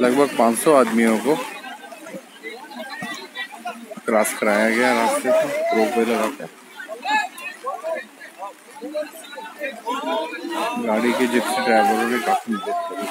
लगभग 500 आदमियों को क्रॉस कराया गया रास्ते से रोक वे लगाकर गाड़ी के जिप्सी ड्राइवरों ने काफ़ी मदद करी